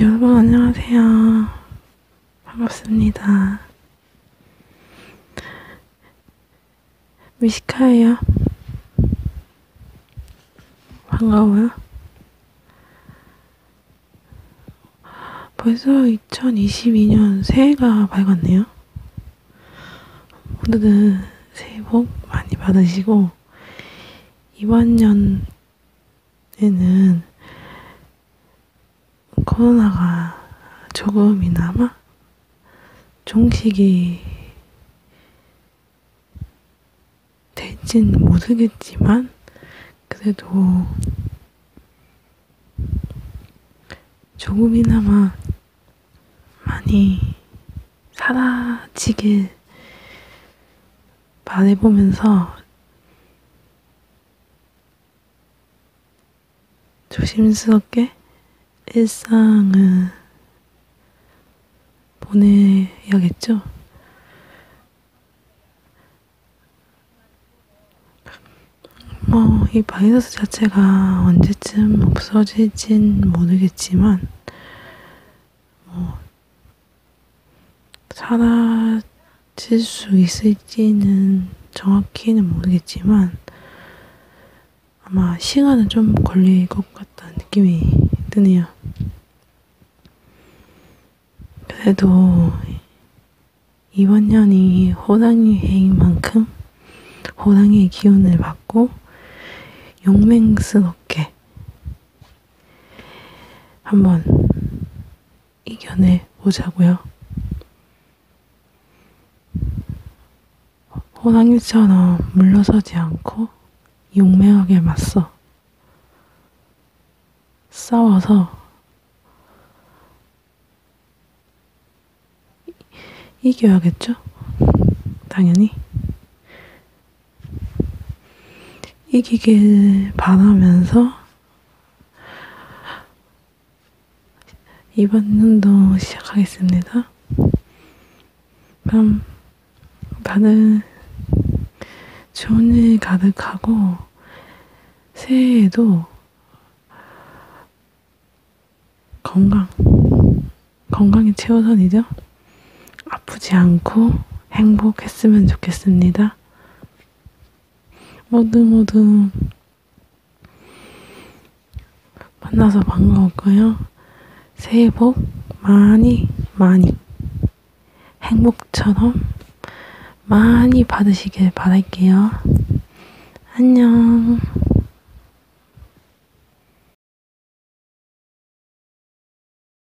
여러분 안녕하세요. 반갑습니다. 미시카예요. 반가워요. 벌써 2022년 새해가 밝았네요. 모두들 새해 복 많이 받으시고 이번 년에는 코로나가 조금이나마 종식이 될진 모르겠지만 그래도 조금이나마 많이 사라지길 바래보면서 조심스럽게 일상을 보내야겠죠? 뭐, 이 바이러스 자체가 언제쯤 없어질진 모르겠지만, 뭐, 사라질 수 있을지는 정확히는 모르겠지만, 아마 시간은 좀 걸릴 것 같다는 느낌이 드네요. 그래도 이번 년이 호랑이 해인 만큼 호랑이의 기운을 받고 용맹스럽게 한번 이겨내 보자고요. 호랑이처럼 물러서지 않고 용맹하게 맞서 싸워서 이겨야겠죠? 당연히. 이기길 바라면서 이번 년도 시작하겠습니다. 그럼 다들 좋은 일 가득하고 새해에도 건강, 건강이 최우선이죠? 아프지 않고 행복했으면 좋겠습니다. 모두 모두 만나서 반가웠고요. 새해 복 많이 많이 행복처럼 많이 받으시길 바랄게요. 안녕.